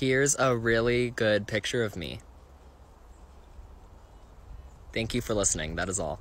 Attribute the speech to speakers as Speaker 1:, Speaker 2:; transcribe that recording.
Speaker 1: Here's a really good picture of me. Thank you for listening. That is all.